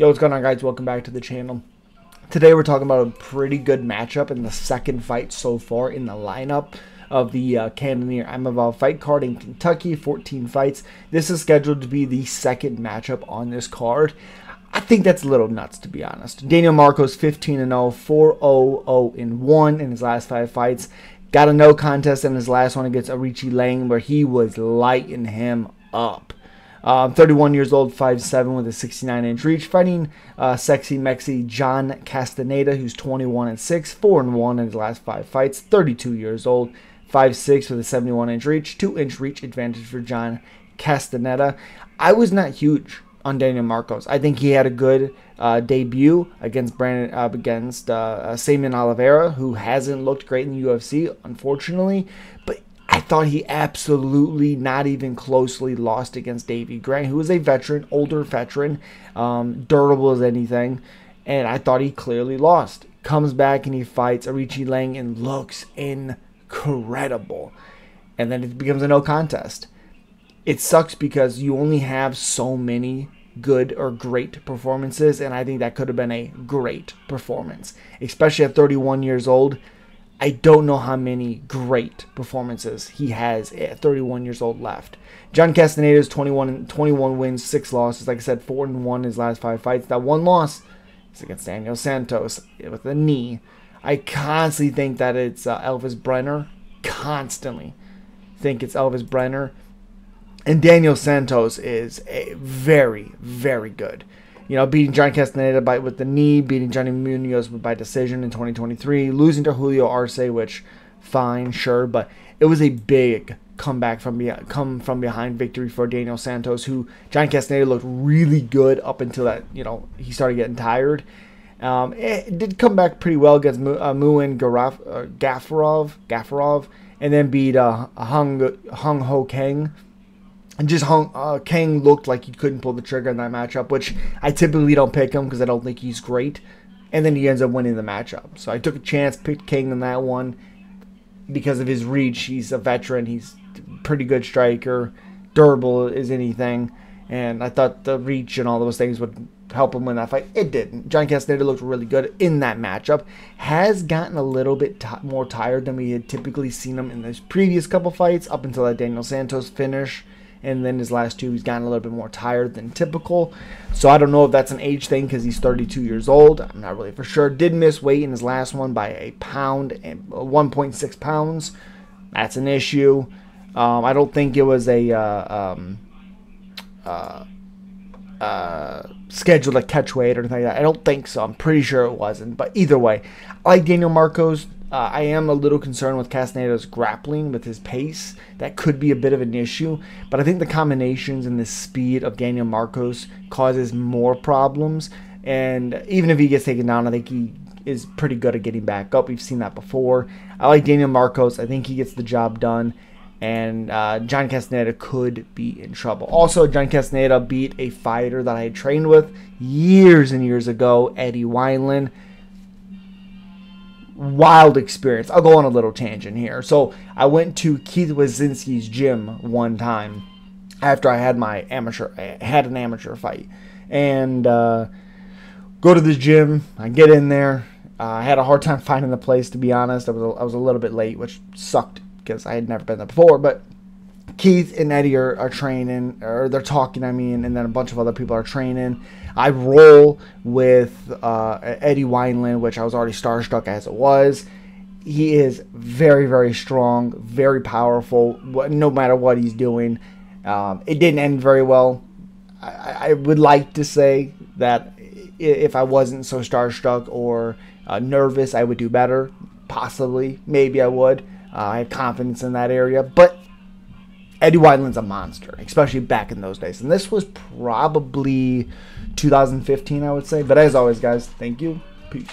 Yo, what's going on, guys? Welcome back to the channel. Today, we're talking about a pretty good matchup in the second fight so far in the lineup of the uh, Cannonier Imavov fight card in Kentucky, 14 fights. This is scheduled to be the second matchup on this card. I think that's a little nuts, to be honest. Daniel Marcos, 15 0, 4 0 0 1 in his last five fights. Got a no contest in his last one against Aoriqileng, where he was lighting him up. Um, 31 years old, 5'7 with a 69 inch reach, fighting uh, sexy Mexi John Castaneda, who's 21 and 6, 4 and 1 in his last five fights. 32 years old, 5'6 with a 71 inch reach, 2 inch reach advantage for John Castaneda. I was not huge on Daniel Marcos. I think he had a good uh, debut against Brandon uh, against uh, Saimon Oliveira, who hasn't looked great in the UFC, unfortunately. But I thought he absolutely not even closely lost against Davey Grant, who is a veteran, older veteran, um, durable as anything, and I thought he clearly lost. Comes back and he fights Aoriqileng and looks incredible, and then it becomes a no contest. It sucks because you only have so many good or great performances, and I think that could have been a great performance, especially at 31 years old I don't know how many great performances he has at 31 years old left. John Castaneda is 21, 21 wins, 6 losses. Like I said, 4 and 1 in his last 5 fights. That one loss is against Daniel Santos with a knee. I constantly think that it's uh, Elvis Brenner. Constantly think it's Elvis Brenner. And Daniel Santos is a very, very good you know, beating John Castaneda by with the knee, beating Johnny Munoz by decision in 2023, losing to Julio Arce, which fine, sure, but it was a big comeback from behind, come from behind victory for Daniel Santos, who John Castaneda looked really good up until that, you know, he started getting tired. Um, it did come back pretty well against uh, Muin uh, Gafurov, Gafurov, and then beat uh, Hung Kyung Ho Kang and just hung, uh, Kang looked like he couldn't pull the trigger in that matchup, which I typically don't pick him because I don't think he's great. And then he ends up winning the matchup. So I took a chance, picked Kang in that one because of his reach. He's a veteran. He's pretty good striker, durable as anything. And I thought the reach and all those things would help him win that fight. It didn't. John Castaneda looked really good in that matchup. Has gotten a little bit more tired than we had typically seen him in his previous couple fights up until that Daniel Santos finish and then his last two he's gotten a little bit more tired than typical. So I don't know if that's an age thing because he's 32 years old. I'm not really for sure. Did miss weight in his last one by a pound and 1.6 pounds. That's an issue. Um, I don't think it was a uh, um, uh, uh, scheduled a catch weight or anything like that. I don't think so. I'm pretty sure it wasn't. But either way, I like Daniel Marcos. Uh, I am a little concerned with Castaneda's grappling with his pace. That could be a bit of an issue, but I think the combinations and the speed of Daniel Marcos causes more problems. And even if he gets taken down, I think he is pretty good at getting back up. We've seen that before. I like Daniel Marcos. I think he gets the job done. And uh, John Castaneda could be in trouble. Also, John Castaneda beat a fighter that I had trained with years and years ago, Eddie Wineland wild experience. I'll go on a little tangent here. So I went to Keith Wisniewski's gym one time after I had my amateur had an amateur fight, and uh, go to the gym. I get in there. Uh, I had a hard time finding the place to be honest. I was a, I was a little bit late, which sucked because I had never been there before. But Keith and Eddie are, are training, or they're talking, I mean, and then a bunch of other people are training. I roll with uh, Eddie Wineland, which I was already starstruck as it was. He is very, very strong, very powerful, no matter what he's doing. Um, it didn't end very well. I, I, would like to say that if I wasn't so starstruck or uh, nervous, I would do better. Possibly, maybe I would. Uh, I have confidence in that area, but Eddie Wineland's a monster, especially back in those days. And this was probably 2015, I would say. But as always, guys, thank you. Peace.